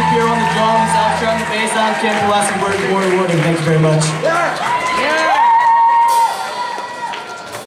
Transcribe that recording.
Shapiro on the drums, Alex on the bass, I'm Ken Bless, Warren Wood, Thanks very much.